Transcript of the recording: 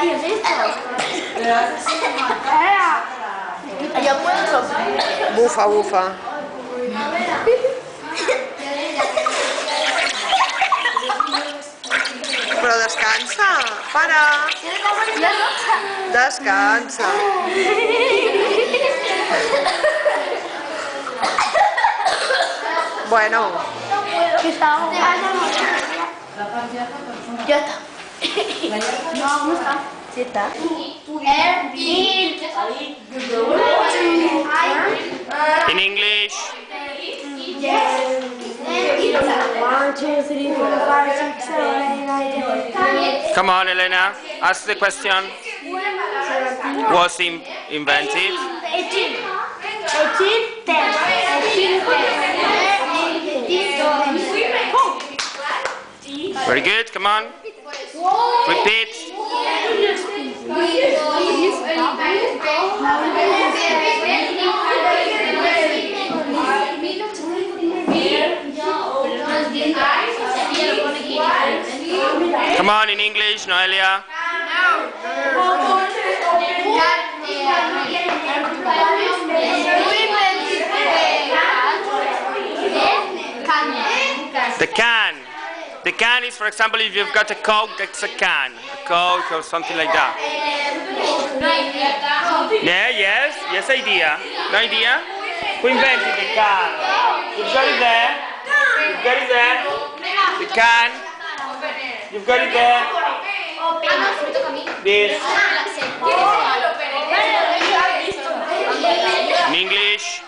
varios estos. Yo puedo. Bufa, bufa. Però descansa, para. Descansa. Bueno, Ya está. No, está. In English. One, two, three, four, five, six, seven, eight, nine. Come on, Elena. Ask the question. Was in, invented? 18. 18, 10. 18, 10. Very good. Come on. Repeat. Come on in English, Noelia. The can. The can is, for example, if you've got a Coke, it's a can. A Coke or something like that. Yeah, yes, yes idea. No idea? Who invented the can? You've got it there. You've got it there. The can. You've got it there. This. In English.